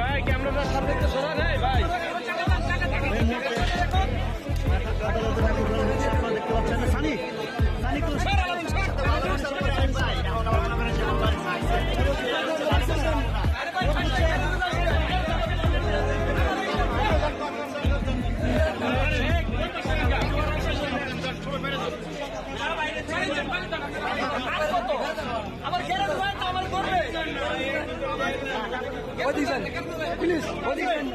ভাই ক্যামেরাটা সামনে তো ওদিক যান প্লিজ ওদিক যান